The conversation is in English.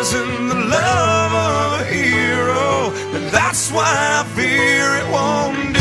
isn't the love of a hero, and that's why I fear it won't